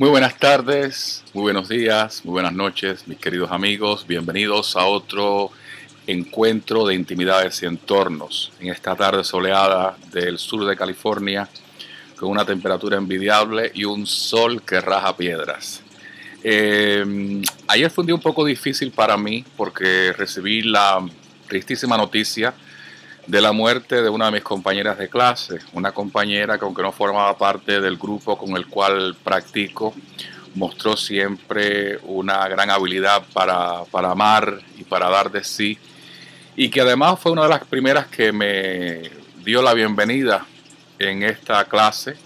Muy buenas tardes, muy buenos días, muy buenas noches, mis queridos amigos. Bienvenidos a otro encuentro de intimidades y entornos en esta tarde soleada del sur de California con una temperatura envidiable y un sol que raja piedras. Eh, ayer fue un día un poco difícil para mí porque recibí la tristísima noticia de la muerte de una de mis compañeras de clase, una compañera que aunque no formaba parte del grupo con el cual practico, mostró siempre una gran habilidad para, para amar y para dar de sí, y que además fue una de las primeras que me dio la bienvenida en esta clase,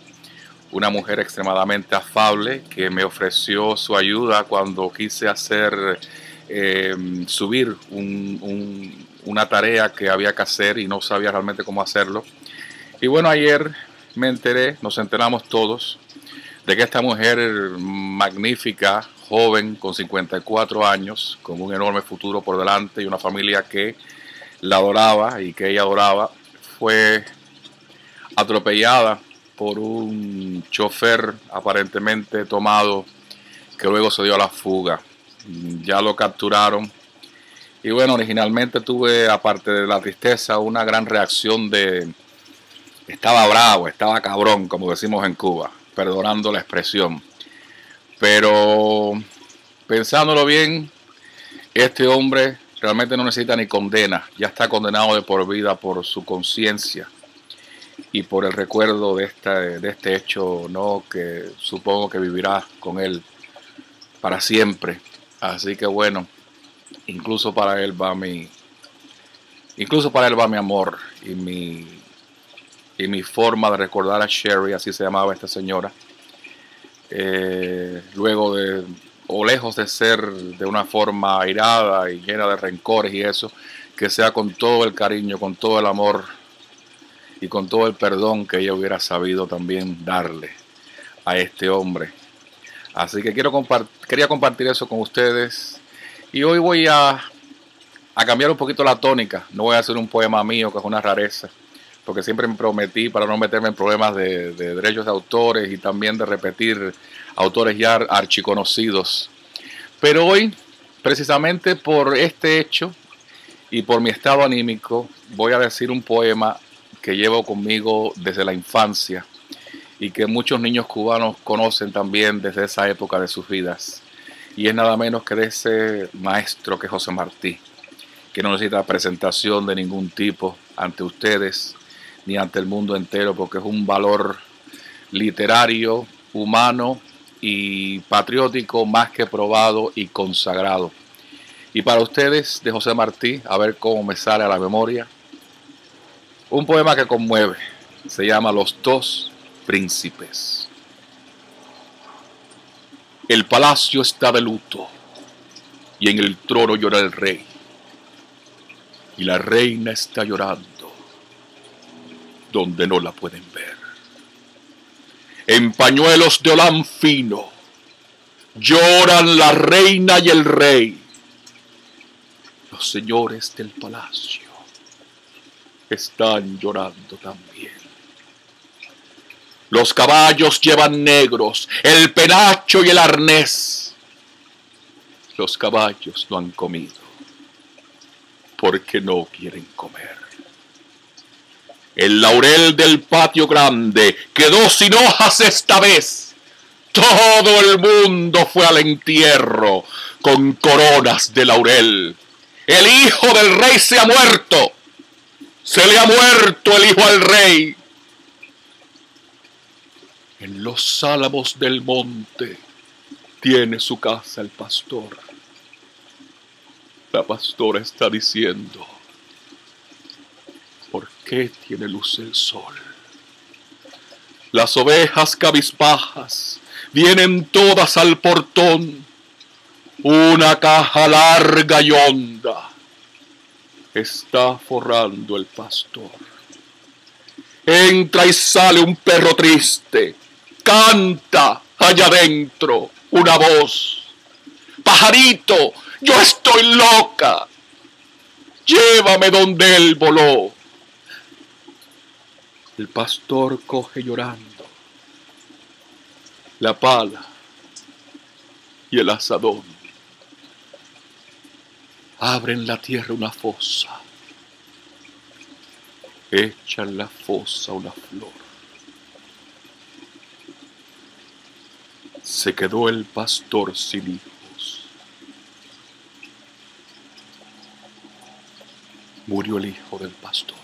una mujer extremadamente afable que me ofreció su ayuda cuando quise hacer, eh, subir un, una tarea que había que hacer y no sabía realmente cómo hacerlo. Y bueno, ayer me enteré, nos enteramos todos, de que esta mujer magnífica, joven, con 54 años, con un enorme futuro por delante y una familia que la adoraba y que ella adoraba, fue atropellada por un chofer aparentemente tomado que luego se dio a la fuga. Ya lo capturaron y bueno, originalmente tuve, aparte de la tristeza, una gran reacción de... Estaba bravo, estaba cabrón, como decimos en Cuba, perdonando la expresión. Pero pensándolo bien, este hombre realmente no necesita ni condena, ya está condenado de por vida por su conciencia y por el recuerdo de, esta, de este hecho, no que supongo que vivirá con él para siempre. Así que bueno, incluso para él va mi incluso para él va mi amor y mi y mi forma de recordar a Sherry, así se llamaba esta señora, eh, luego de, o lejos de ser de una forma airada y llena de rencores y eso, que sea con todo el cariño, con todo el amor y con todo el perdón que ella hubiera sabido también darle a este hombre. Así que quiero quería compartir eso con ustedes y hoy voy a, cambiar un poquito la tónica. No voy a hacer un poema mío, que es una rareza, porque siempre me prometí para no meterme en problemas de, derechos de autores y también de repetir autores ya archiconocidos. Pero hoy, precisamente por este hecho y por mi estado anímico, voy a decir un poema que llevo conmigo desde la infancia y que muchos niños cubanos conocen también desde esa época de sus vidas y es nada menos que de ese maestro que José Martí, que no necesita presentación de ningún tipo ante ustedes ni ante el mundo entero, porque es un valor literario, humano y patriótico más que probado y consagrado. Y para ustedes, de José Martí, a ver cómo me sale a la memoria, un poema que conmueve, se llama Los dos príncipes. El palacio está de luto y en el trono llora el rey. Y la reina está llorando donde no la pueden ver. En pañuelos de olán fino lloran la reina y el rey. Los señores del palacio están llorando también. Los caballos llevan negros, el penacho y el arnés. Los caballos no han comido porque no quieren comer. El laurel del patio grande quedó sin hojas esta vez. Todo el mundo fue al entierro con coronas de laurel. El hijo del rey se ha muerto. Se le ha muerto el hijo al rey en los álamos del monte tiene su casa el pastor. La pastora está diciendo, ¿por qué tiene luz el sol? Las ovejas cabizbajas vienen todas al portón. Una caja larga y honda está forrando el pastor. Entra y sale un perro triste canta allá adentro una voz. Pajarito, yo estoy loca. Llévame donde él voló. El pastor coge llorando la pala y el asadón. Abre en la tierra una fosa. Echa en la fosa una flor. Se quedó el pastor sin hijos. Murió el hijo del pastor.